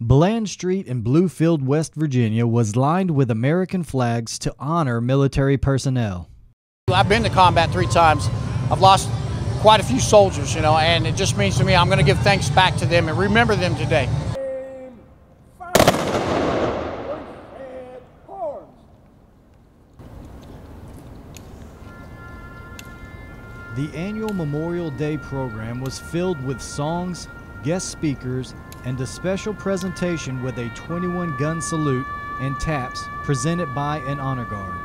Bland Street in Bluefield, West Virginia was lined with American flags to honor military personnel. I've been to combat three times. I've lost quite a few soldiers, you know, and it just means to me I'm going to give thanks back to them and remember them today. The annual Memorial Day program was filled with songs, guest speakers, and a special presentation with a 21 gun salute and taps presented by an honor guard.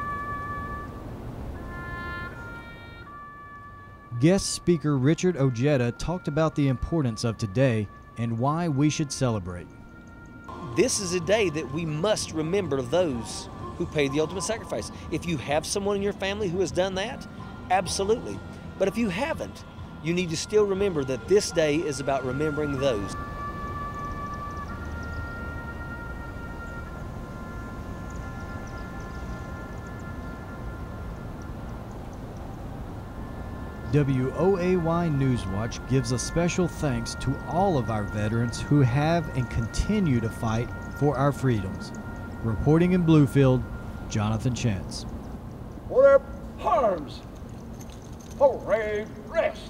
Guest speaker Richard Ojeda talked about the importance of today and why we should celebrate. This is a day that we must remember those who paid the ultimate sacrifice. If you have someone in your family who has done that, absolutely. But if you haven't, you need to still remember that this day is about remembering those. WOAY Newswatch gives a special thanks to all of our veterans who have and continue to fight for our freedoms. Reporting in Bluefield, Jonathan Chance. For their arms! Hooray, rest!